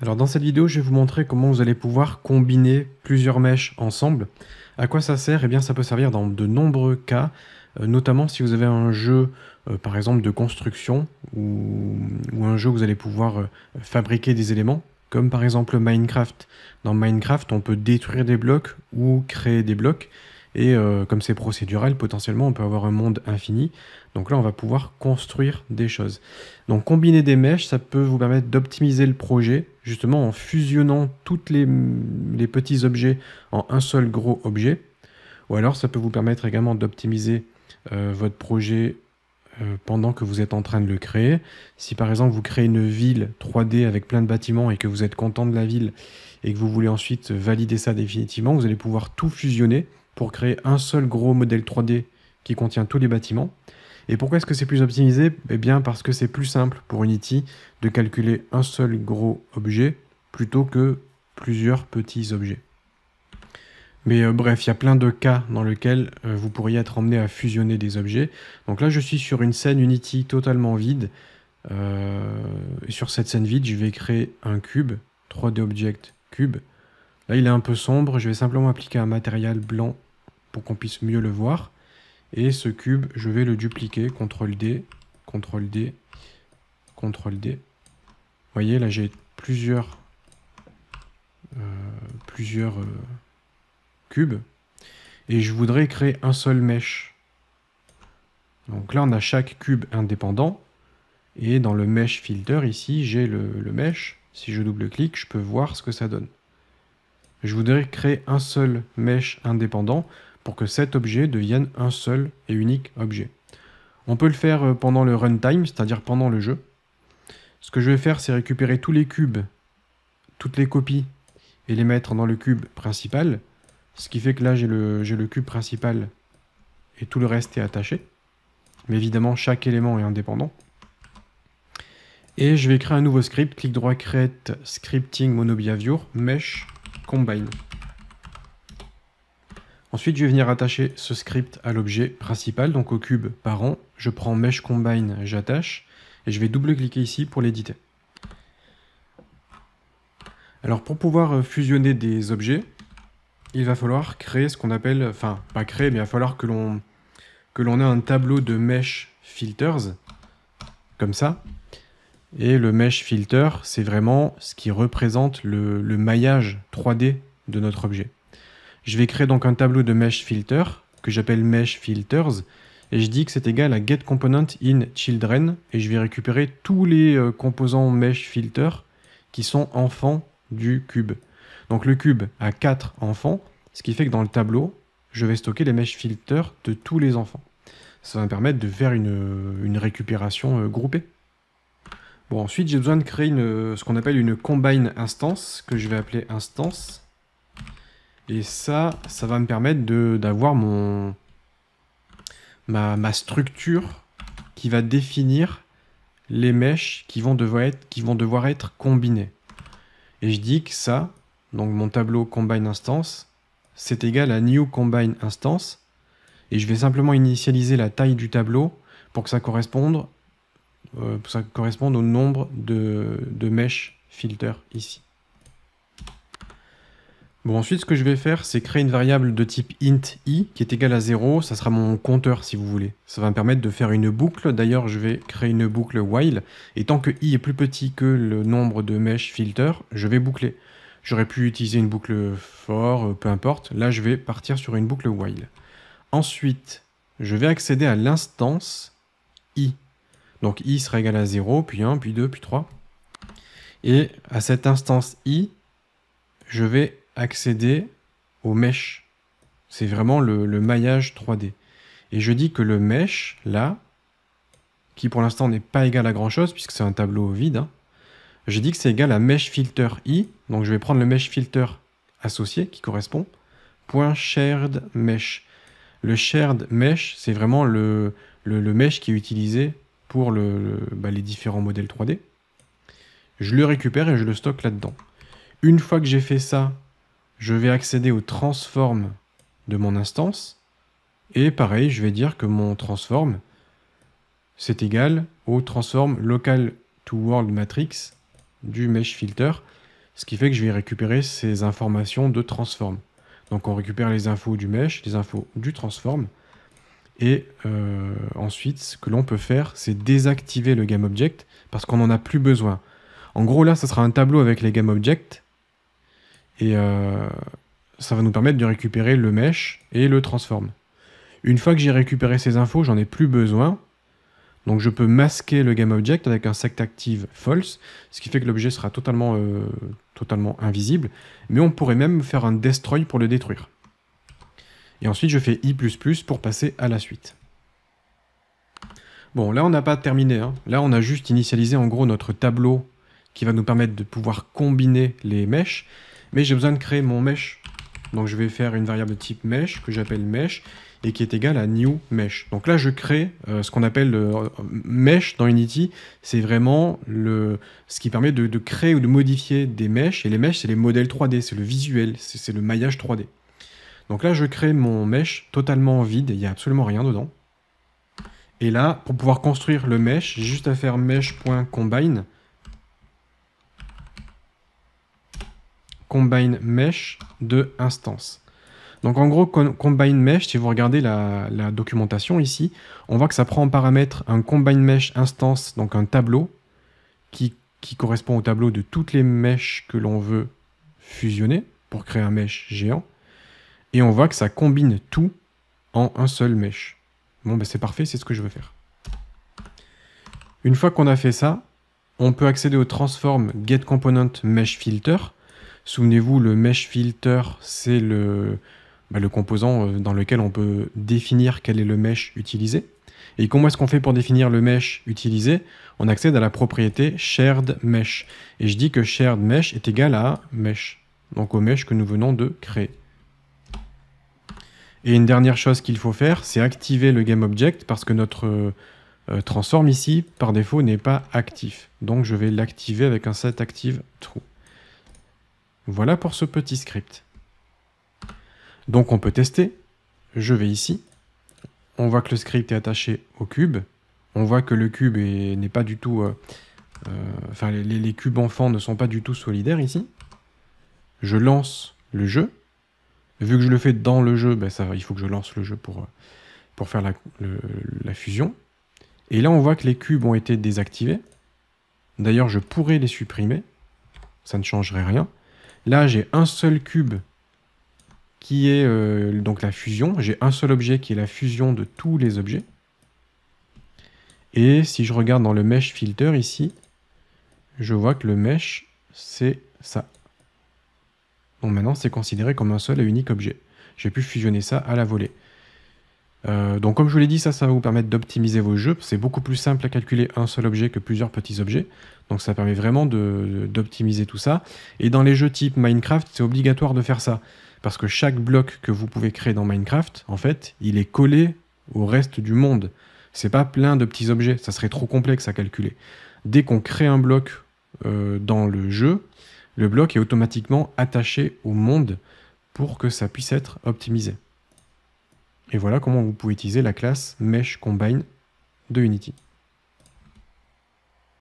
Alors dans cette vidéo, je vais vous montrer comment vous allez pouvoir combiner plusieurs mèches ensemble. À quoi ça sert? Eh bien ça peut servir dans de nombreux cas, euh, notamment si vous avez un jeu euh, par exemple de construction ou, un jeu où vous allez pouvoir euh, fabriquer des éléments, comme par exemple Minecraft. Dans Minecraft, on peut détruire des blocs ou créer des blocs. Et comme c'est procédural, potentiellement, on peut avoir un monde infini. Donc là, on va pouvoir construire des choses. Donc combiner des mèches, ça peut vous permettre d'optimiser le projet, justement en fusionnant tous les, petits objets en un seul gros objet. Ou alors ça peut vous permettre également d'optimiser euh, votre projet euh, pendant que vous êtes en train de le créer. Si par exemple vous créez une ville 3D avec plein de bâtiments et que vous êtes content de la ville et que vous voulez ensuite valider ça définitivement, vous allez pouvoir tout fusionner pour créer un seul gros modèle 3D qui contient tous les bâtiments. Et pourquoi est-ce que c'est plus optimisé? Eh bien parce que c'est plus simple pour Unity de calculer un seul gros objet plutôt que plusieurs petits objets. Mais euh, bref, il y a plein de cas dans lesquels euh, vous pourriez être emmené à fusionner des objets. Donc là, je suis sur une scène Unity totalement vide. Euh, sur cette scène vide, je vais créer un cube, 3D Object Cube. Là, il est un peu sombre. Je vais simplement appliquer un matériel blanc pour qu'on puisse mieux le voir. Et ce cube, je vais le dupliquer, CTRL D, CTRL D, CTRL D. Vous voyez, là j'ai plusieurs, euh, plusieurs euh, cubes. Et je voudrais créer un seul mesh. Donc là, on a chaque cube indépendant. Et dans le mesh filter, ici, j'ai le, le mesh. Si je double-clique, je peux voir ce que ça donne. Je voudrais créer un seul mesh indépendant que cet objet devienne un seul et unique objet. On peut le faire euh, pendant le runtime, c'est-à-dire pendant le jeu. Ce que je vais faire, c'est récupérer tous les cubes, toutes les copies, et les mettre dans le cube principal. Ce qui fait que là, j'ai le, cube principal et tout le reste est attaché. Mais évidemment, chaque élément est indépendant. Et je vais créer un nouveau script, clic droit, create scripting monobehavior, mesh, combine. Ensuite, je vais venir attacher ce script à l'objet principal, donc au cube parent. Je prends Mesh Combine, j'attache, et je vais double-cliquer ici pour l'éditer. Alors pour pouvoir euh, fusionner des objets, il va falloir créer ce qu'on appelle, enfin pas créer, mais il va falloir que l'on que l'on ait un tableau de mesh filters, comme ça. Et le mesh filter, c'est vraiment ce qui représente le maillage 3D de notre objet. Je vais créer donc un tableau de mesh filter que j'appelle mesh filters et je dis que c'est égal à get component in children et je vais récupérer tous les euh, composants mesh filter qui sont enfants du cube. Donc le cube a 4 enfants, ce qui fait que dans le tableau, je vais stocker les mesh filters de tous les enfants. Ça va me permettre de faire une, récupération euh, groupée. Bon, ensuite, j'ai besoin de créer ce qu'on appelle une combine instance, que je vais appeler instance. Et ça, ça va me permettre d'avoir mon ma, structure qui va définir les mèches qui vont, devoir être, combinées. Et je dis que ça, donc mon tableau combine instance, c'est égal à new combine instance. Et je vais simplement initialiser la taille du tableau pour que ça corresponde, euh, ça corresponde au nombre de, de mesh filter ici. Bon, ensuite, ce que je vais faire, c'est créer une variable de type int i qui est égale à 0. Ça sera mon compteur, si vous voulez. Ça va me permettre de faire une boucle. D'ailleurs, je vais créer une boucle while. Et tant que i est plus petit que le nombre de mesh filter, je vais boucler. J'aurais pu utiliser une boucle for, euh, peu importe. Là, je vais partir sur une boucle while. Ensuite, je vais accéder à l'instance i. Donc i sera égal à 0, puis 1, puis 2, puis 3. Et à cette instance i, je vais accéder au mesh. C'est vraiment le, maillage 3D. Et je dis que le mesh, là, qui pour l'instant n'est pas égal à grand chose, puisque c'est un tableau vide, hein, je dis que c'est égal à mesh filter i. Donc je vais prendre le mesh filter associé qui correspond. Point shared mesh. Le shared mesh, c'est vraiment le, le, mesh qui est utilisé pour bah, les différents modèles 3D. Je le récupère et je le stocke là-dedans. Une fois que j'ai fait ça je vais accéder au transform de mon instance. Et pareil, je vais dire que mon transform, c'est égal au transform local to world matrix du mesh filter. ce qui fait que je vais récupérer ces informations de transform. Donc on récupère les infos du mesh, les infos du transform, et euh, ensuite, ce que l'on peut faire, c'est désactiver le GameObject parce qu'on n'en a plus besoin. En gros, là, ça sera un tableau avec les GameObjects et euh, ça va nous permettre de récupérer le mesh et le transform. Une fois que j'ai récupéré ces infos, j'en ai plus besoin. Donc je peux masquer le GameObject avec un sectActive false, ce qui fait que l'objet sera totalement, euh, totalement invisible. Mais on pourrait même faire un destroy pour le détruire. Et ensuite, je fais i++ pour passer à la suite. Bon, là, on n'a pas terminé. Hein. Là, on a juste initialisé en gros notre tableau qui va nous permettre de pouvoir combiner les mèches. Mais j'ai besoin de créer mon mesh. Donc, je vais faire une variable de type mesh que j'appelle mesh et qui est égale à new mesh. Donc là, je crée euh, ce qu'on appelle le euh, mesh dans Unity. C'est vraiment le, ce qui permet de, créer ou de modifier des mèches. Et les mèches, c'est les modèles 3D, c'est le visuel, c'est le maillage 3D. Donc là, je crée mon mesh totalement vide, il n'y a absolument rien dedans. Et là, pour pouvoir construire le mesh, j'ai juste à faire mesh.combine. Combine mesh de instance. Donc en gros, combine mesh, si vous regardez la, documentation ici, on voit que ça prend en paramètre un combine mesh instance, donc un tableau, qui, correspond au tableau de toutes les mèches que l'on veut fusionner pour créer un mesh géant. Et on voit que ça combine tout en un seul mesh. Bon, ben c'est parfait, c'est ce que je veux faire. Une fois qu'on a fait ça, on peut accéder au transform getComponentMeshFilter. Souvenez-vous, le mesh filter, c'est le, le composant euh, dans lequel on peut définir quel est le mesh utilisé. Et comment est-ce qu'on fait pour définir le mesh utilisé? On accède à la propriété shared mesh. Et je dis que shared mesh est égal à mesh, donc au mesh que nous venons de créer. Et une dernière chose qu'il faut faire, c'est activer le GameObject parce que notre euh, transform ici, par défaut, n'est pas actif. Donc je vais l'activer avec un setActive true. Voilà pour ce petit script. Donc on peut tester. Je vais ici. On voit que le script est attaché au cube. On voit que le cube n'est pas du tout... Euh, euh, enfin, les, cubes enfants ne sont pas du tout solidaires ici. Je lance le jeu. Vu que je le fais dans le jeu, ben il faut que je lance le jeu pour, euh, faire la fusion. Et là, on voit que les cubes ont été désactivés. D'ailleurs, je pourrais les supprimer. Ça ne changerait rien. Là, j'ai un seul cube qui est euh, donc la fusion. J'ai un seul objet qui est la fusion de tous les objets. Et si je regarde dans le mesh filter ici, je vois que le mesh, c'est ça. Donc maintenant, c'est considéré comme un seul et unique objet. J'ai pu fusionner ça à la volée. Euh, donc comme je vous l'ai dit, ça, ça va vous permettre d'optimiser vos jeux. C'est beaucoup plus simple à calculer un seul objet que plusieurs petits objets. Donc ça permet vraiment d'optimiser tout ça. Et dans les jeux type Minecraft, c'est obligatoire de faire ça. Parce que chaque bloc que vous pouvez créer dans Minecraft, en fait, il est collé au reste du monde. C'est pas plein de petits objets, ça serait trop complexe à calculer. Dès qu'on crée un bloc euh, dans le jeu, le bloc est automatiquement attaché au monde pour que ça puisse être optimisé. Et voilà comment vous pouvez utiliser la classe Mesh Combine de Unity.